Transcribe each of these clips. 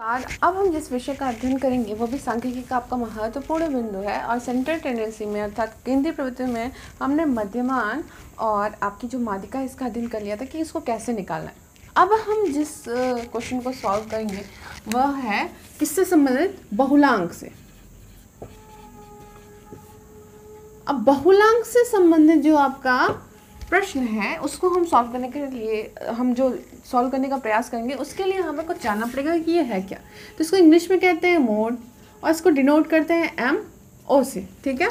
आज अब हम जिस विषय का अध्ययन करेंगे, वो भी सांख्यिकी का आपका महत्वपूर्ण बिंदु है और सेंट्रल टेंडेंसी में, अर्थात केंद्रीय प्रवृत्ति में हमने मध्यमान और आपकी जो माध्यिका है, इसका अध्ययन कर लिया था कि इसको कैसे निकालना है। अब हम जिस क्वेश्चन को सॉल्व करेंगे, वह है किससे संबंधित? बहुलांक से। अब बहुलांक से संबंधित जो आपका प्रश्न है, उसको हम सॉल्व करने के लिए, हम जो सॉल्व करने का प्रयास करेंगे, उसके लिए हमें कुछ जानना पड़ेगा कि ये है क्या। तो इसको इंग्लिश में कहते हैं मोड और इसको डिनोट करते हैं एम ओ से ठीक है?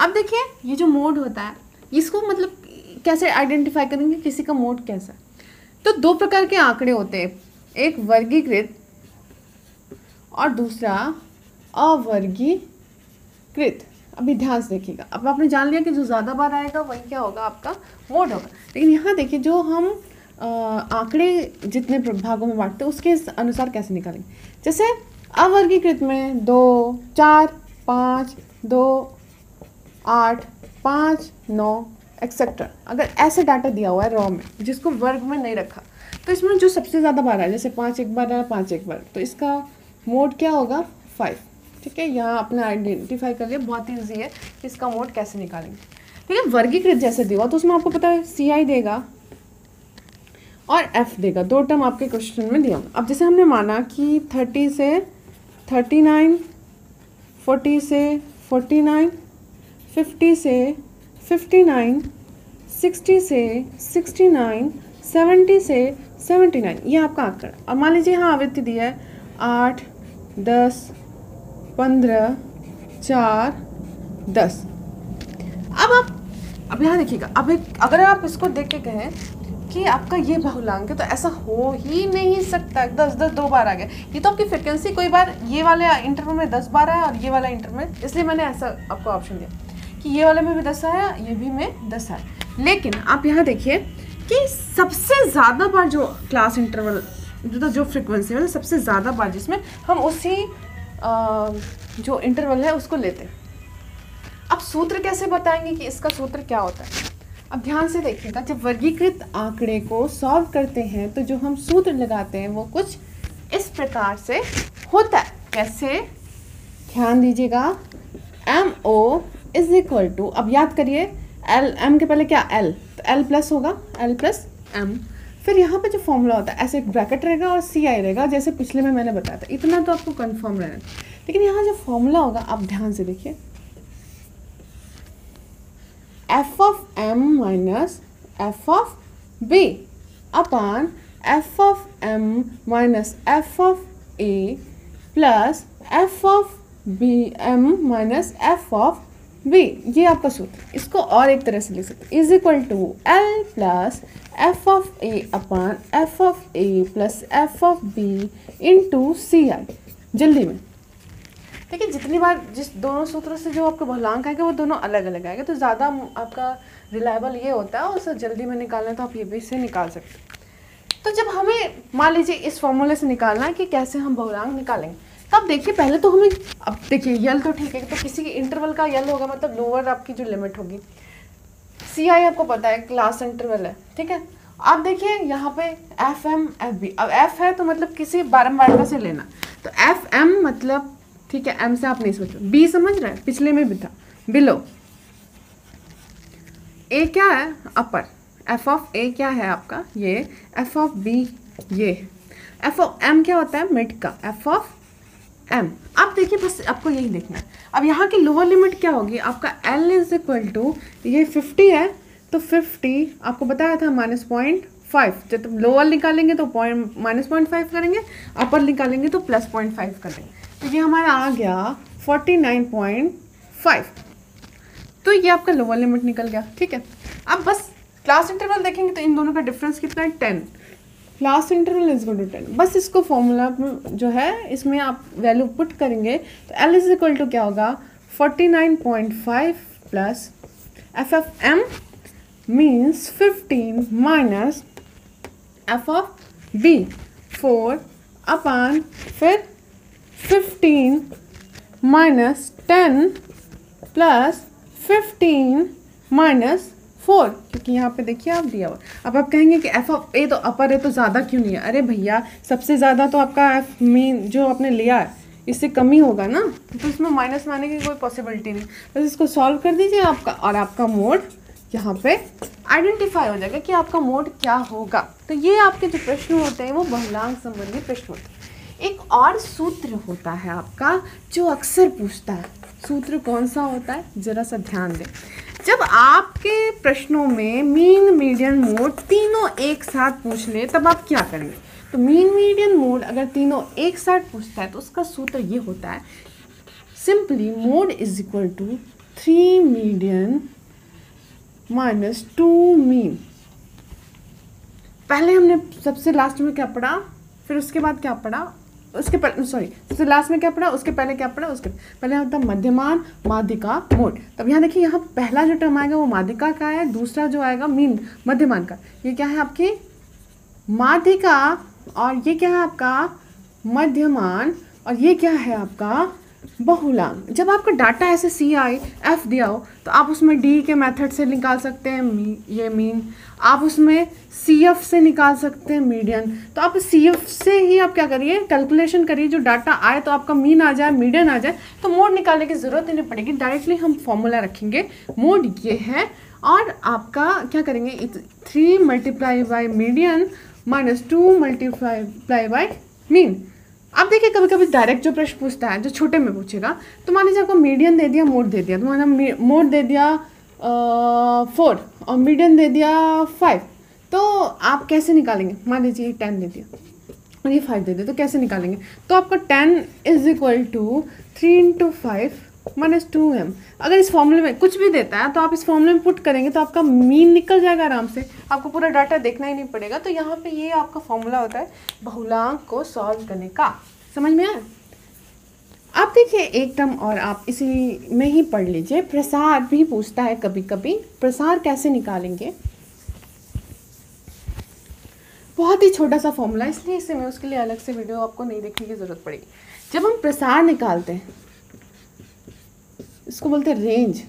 अब देखिए, ये जो मोड होता है, इसको मतलब कैसे आइडेंटिफाई करेंगे, किसी का मोड कैसा? तो दो प्रकार के आंकड़े होते हैं, एक वर्गीकृत और दूसरा अवर्गीकृत। अभी ध्यान से देखिएगा। अब आपने जान लिया कि जो ज़्यादा बार आएगा, वही क्या होगा आपका? मोड होगा लेकिन यहाँ देखिए, जो हम आंकड़े जितने भागों में बांटते हैं, उसके अनुसार कैसे निकालेंगे? जैसे अवर्गीकृत में दो, चार, पाँच, दो, आठ, पाँच, नौ एक्सेट्रा अगर ऐसे डाटा दिया हुआ है रॉ में, जिसको वर्ग में नहीं रखा तो इसमें जो सबसे ज़्यादा बार आया, जैसे पाँच एक बार आया, पाँच एक बार तो इसका मोड क्या होगा? फाइव ठीक है, यहाँ अपने आइडेंटिफाई कर लिया, बहुत ईजी है, कि इसका मोड कैसे निकालेंगे। ठीक है, वर्गीकृत जैसे दिया तो उसमें आपको पता है सी आई देगा और एफ़ देगा, दो टर्म आपके क्वेश्चन में दिया अब जैसे हमने माना कि थर्टी से थर्टी नाइन फोर्टी से फोर्टी नाइन फिफ्टी से फिफ्टी नाइन सिक्सटी से सिक्सटी नाइन सेवेंटी से सेवेंटी नाइन ये आपका आंकड़ा। अब मान लीजिए यहाँ आवृत्ति दी है आठ, दस पंद्रह, चार, दस। अब आप, अब यहाँ देखिएगा, अब एक, अगर आप इसको देख के कहें कि आपका ये बहुलांक है तो ऐसा हो ही नहीं सकता। दस दस, दो बार आ गया। ये तो आपकी फ्रिक्वेंसी कोई बार, ये वाले इंटरवल में दस बार आया और ये वाला इंटरवल इसलिए मैंने ऐसा आपको ऑप्शन दिया कि ये वाले में भी दस आया, ये भी में दस आया। लेकिन आप यहाँ देखिए कि सबसे ज़्यादा बार जो क्लास इंटरवल जो जो फ्रिक्वेंसी मतलब सबसे ज़्यादा बार जिसमें हम उसी जो इंटरवल है, उसको लेते हैं। अब सूत्र कैसे बताएँगे कि इसका सूत्र क्या होता है? अब ध्यान से देखिएगा, जब वर्गीकृत आंकड़े को सॉल्व करते हैं तो जो हम सूत्र लगाते हैं, वो कुछ इस प्रकार से होता है। कैसे? ध्यान दीजिएगा M O is equal to अब याद करिए एल एम के पहले क्या एल तो एल प्लस होगा एल प्लस एम फिर यहाँ पे जो फॉर्मूला होता है, ऐसे एक ब्रैकेट रहेगा और सी आई रहेगा, जैसे पिछले में मैंने बताया था। इतना तो आपको कंफर्म रहना लेकिन यहाँ जो फॉर्मूला होगा, आप ध्यान से देखिए। F of M minus F of B upon F of M minus F of A plus F of B M minus F of B ये आपका सूत्र इसको और एक तरह से लिख सकते is equal to L plus F of A upon F of A plus F of B into C I जल्दी में। देखिए, जितनी बार जिस दोनों सूत्रों से जो आपका बहुलांक आएगा, वो दोनों अलग अलग आएगा। तो ज़्यादा आपका रिलायबल ये होता है और उसे जल्दी में निकालना तो आप ये भी से निकाल सकते तो जब हमें, मान लीजिए, इस फॉर्मूले से निकालना है कि कैसे हम बहुलांक निकालेंगे तब देखिए, पहले तो हमें अब देखिए यल तो ठीक है तो किसी के इंटरवल का यल होगा मतलब लोअर आपकी जो लिमिट होगी। सी आई आपको पता है क्लास इंटरवल है, ठीक है? अब देखिए, यहाँ पे एफ़ एम एफ़ बी अब एफ़ है तो मतलब किसी बारम्बार से लेना। तो एफ़ एम मतलब ठीक है एम से आप नहीं सोचो बी समझ रहे हैं? पिछले में भी था। बिलो ए क्या है? अपर एफ़ ऑफ़ ए क्या है आपका? ये। एफ़ ऑफ़ बी ये। एफ़ ऑफ़ एम क्या होता है? मिड का। एफ़ ऑफ़ एम अब देखिए, बस आपको यही देखना है। अब यहाँ की लोअर लिमिट क्या होगी? आपका एल इज़ इक्वल टू ये फिफ्टी है तो फिफ्टी आपको बताया था माइनस पॉइंट फाइव जब लोअर निकालेंगे तो पॉइंट माइनस पॉइंट फाइव करेंगे अपर निकालेंगे तो प्लस पॉइंट फाइव करेंगे। तो ये हमारा आ गया फोर्टी नाइन पॉइंट फाइव तो ये आपका लोअर लिमिट निकल गया, ठीक है? अब बस क्लास इंटरवल देखेंगे तो इन दोनों का डिफरेंस कितना है? Ten last interval is equal to बस इसको फॉर्मूला जो है, इसमें आप वैल्यू पुट करेंगे तो एल इज़ इक्वल टू क्या होगा? Forty nine point five plus F F M means fifteen minus F of B four upon फिर fifteen minus ten plus fifteen minus four, क्योंकि यहाँ पे देखिए आप दिया हुआ। अब आप कहेंगे कि एफ़ ऑफ़ ए तो अपर है तो ज़्यादा क्यों नहीं है? अरे भैया, सबसे ज़्यादा तो आपका एफ़ मीन जो आपने लिया है, इससे कम ही होगा ना? तो इसमें माइनस में आने की कोई पॉसिबिलिटी नहीं। बस इसको सॉल्व कर दीजिए आपका, और आपका मोड यहाँ पे आइडेंटिफाई हो जाएगा कि आपका मोड क्या होगा। तो ये आपके जो प्रश्न होते हैं, वो बहुलांक संबंधी प्रश्न होते हैं। एक और सूत्र होता है आपका, जो अक्सर पूछता है। सूत्र कौन सा होता है? ज़रा सा ध्यान दें। जब आपके प्रश्नों में मीन मीडियन मोड तीनों एक साथ पूछ ले, तब आप क्या करेंगे? तो मीन मीडियन मोड अगर तीनों एक साथ पूछता है तो उसका सूत्र ये होता है simply mode is equal to three median minus two mean पहले हमने सबसे लास्ट में क्या पढ़ा? फिर उसके बाद क्या पढ़ा? उसके पहले सॉरी सबसे लास्ट में क्या पढ़ा? उसके पहले क्या पढ़ा? उसके, पहले होता मध्यमान माध्यिका मोड। तब यहाँ देखिए, यहाँ पहला जो टर्म आएगा वो माध्यिका का है, दूसरा जो आएगा मीन मध्यमान का। ये क्या है आपकी? माध्यिका, और ये क्या है आपका? मध्यमान, और ये क्या है आपका? बहुलांक जब आपका डाटा ऐसे सी आई एफ़ दिया हो तो आप उसमें डी के मेथड से निकाल सकते हैं मी, ये मीन आप उसमें सी एफ़ से निकाल सकते हैं मीडियन तो आप सी एफ़ से ही आप क्या करिए कैलकुलेशन करिए जो डाटा आए तो आपका मीन आ जाए मीडियन आ जाए तो मोड निकालने की ज़रूरत नहीं पड़ेगी। डायरेक्टली हम फॉर्मूला रखेंगे। मोड ये है और आपका क्या करेंगे three multiply by median minus two multiply by mean अब देखिए कभी कभी डायरेक्ट जो प्रश्न पूछता है, जो छोटे में पूछेगा तो मान लीजिए आपको मीडियम दे दिया, मोड दे दिया तो मान मोड दे दिया फोर और मीडियम दे दिया फाइव तो आप कैसे निकालेंगे? मान लीजिए टेन दे दिया और ये फाइव दे दिया तो कैसे निकालेंगे? तो आपका ten is equal to three into five minus two M अगर इस फॉर्मूले में कुछ भी देता है तो आप इस फॉर्मूले में पुट करेंगे तो आपका मीन निकल जाएगा आराम से। आपको पूरा डाटा देखना ही नहीं पड़ेगा। तो यहाँ पे ये आपका फॉर्मूला होता है, बहुलांक को सॉल्व करने का। समझ में आया? आप देखिए एक टर्म और आप इसी में ही पढ़ लीजिए। प्रसार भी पूछता है कभी कभी प्रसार कैसे निकालेंगे? बहुत ही छोटा सा फॉर्मूला इसलिए इसे मैं उसके लिए अलग से वीडियो आपको नहीं देखने की ज़रूरत पड़ेगी। जब हम प्रसार निकालते हैं इसको बोलते हैं रेंज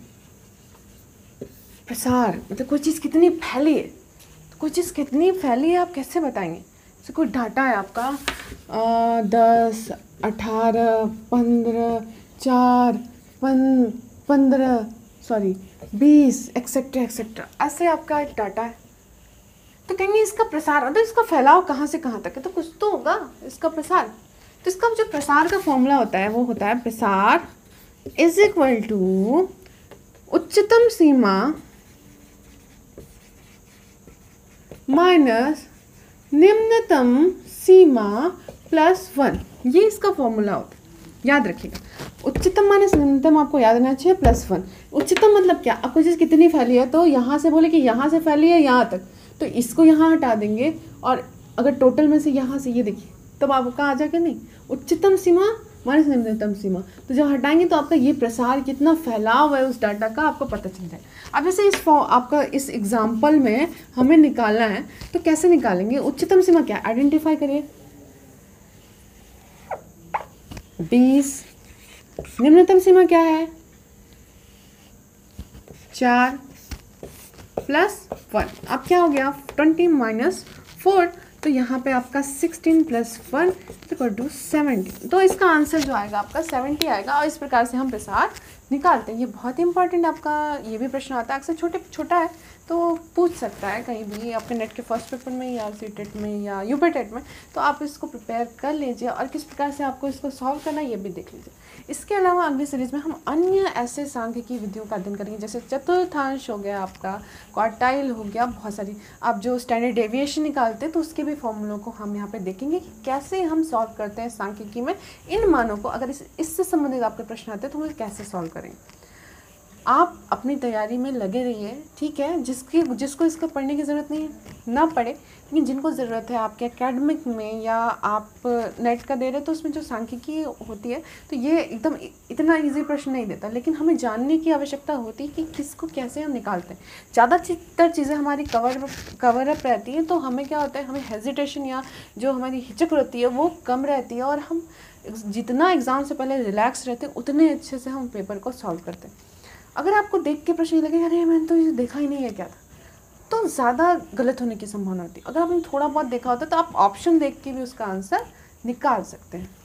प्रसार. मतलब कोई चीज़ कितनी फैली है? तो कोई चीज़ कितनी फैली है आप कैसे बताएँगे? जैसे कोई डाटा है आपका आ, दस अठारह पंद्रह चार पन पंद्रह सॉरी बीस एक्सेट्रा एक्सेट्रा ऐसे आपका एक डाटा है। तो कहेंगे इसका प्रसार मतलब इसका फैलाव कहाँ से कहाँ तक है? तो कुछ तो होगा इसका प्रसार। तो इसका जो प्रसार का फॉर्मूला होता है वो होता है प्रसार इज़ इक्वल टू उच्चतम सीमा माइनस निम्नतम सीमा प्लस वन ये इसका फॉर्मूला होता है। याद रखिएगा। उच्चतम माइनस निम्नतम आपको याद रहना चाहिए प्लस वन उच्चतम मतलब क्या? आपको चीज़ कितनी फैली है? तो यहाँ से बोले कि यहाँ से फैली है, यहाँ तक। तो इसको यहाँ हटा देंगे और अगर टोटल में से यहाँ से ये देखिए, तब आपका आ जाएगा? नहीं। उच्चतम सीमा माइनस निम्नतम सीमा। तो जब हटाएँगे तो आपका ये प्रसार कितना फैलाव है उस डाटा का, आपको पता चल जाए। अब जैसे इस आपका इस एग्ज़ाम्पल में हमें निकालना है तो कैसे निकालेंगे? उच्चतम सीमा क्या? आइडेंटिफाई करिए। बीस। निम्नतम सीमा क्या है? चार। प्लस वन अब क्या हो गया? ट्वेंटी माइनस फोर तो यहाँ पे आपका 16 plus one equal to seventy तो इसका आंसर जो आएगा आपका 70 आएगा और इस प्रकार से हम प्रसार निकालते हैं। ये बहुत ही इंपॉर्टेंट आपका ये भी प्रश्न आता है। अक्सर छोटे, छोटा है। तो पूछ सकता है कहीं भी, आपके नेट के फ़र्स्ट पेपर में या सी टेट में या यूपी टेट में तो आप इसको प्रिपेयर कर लीजिए और किस प्रकार से आपको इसको सॉल्व करना ये भी देख लीजिए। इसके अलावा अगली सीरीज़ में हम अन्य ऐसे सांख्यिकी विधियों का अध्ययन करेंगे, जैसे चतुर्थांश हो गया आपका क्वार्टाइल हो गया, बहुत सारी। आप जो स्टैंडर्ड डेविएशन निकालते हैं तो उसके भी फॉर्मूलों को हम यहाँ पर देखेंगे कि कैसे हम सॉल्व करते हैं सांख्यिकी में इन मानों को। अगर इस, इससे संबंधित आपके प्रश्न आते हैं तो वो कैसे सॉल्व करें आप अपनी तैयारी में लगे रहिए, ठीक है? जिसकी, जिसको इसको पढ़ने की ज़रूरत नहीं है, ना पढ़े, लेकिन जिनको ज़रूरत है, आपके एकेडमिक में या आप नेट का दे रहे तो उसमें जो सांख्यिकी होती है तो ये एकदम इतना इजी प्रश्न नहीं देता। लेकिन हमें जानने की आवश्यकता होती है कि किसको कैसे हम निकालते हैं। ज़्यादातर चीज़ें हमारी कवर कवर अप रहती हैं तो हमें क्या होता है, हमें हेजिटेशन या जो हमारी हिचक रहती है, वो कम रहती है, और हम जितना एग्ज़ाम से पहले रिलैक्स रहते हैं, उतने अच्छे से हम पेपर को सॉल्व करते हैं। अगर आपको देख के प्रश्न लगे, अरे, मैंने तो ये देखा ही नहीं है क्या था? तो ज़्यादा गलत होने की संभावना होती है। अगर आपने थोड़ा बहुत देखा होता तो आप ऑप्शन देख के भी उसका आंसर निकाल सकते हैं।